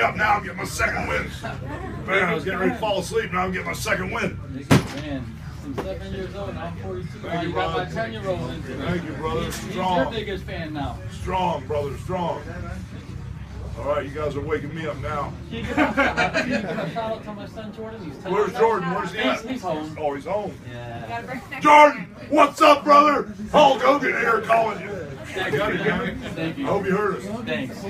up now. I'm getting my second win. Man, I was getting ready to fall asleep. Now I'm getting my second win. Man, since seven years old, now I'm 42. Thank you, you got my 10 year old into it. Thank you, brother. He's, he's Strong. your biggest fan now. Strong, brother, strong. All right, you guys are waking me up now. Shout out to my son Jordan? Where's Jordan? Where's he at? he's home. Oh, he's home. Yeah. Jordan, what's up, brother? Hulk Hogan here calling you. Thank you. I hope you heard us. Thanks.